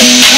Yeah.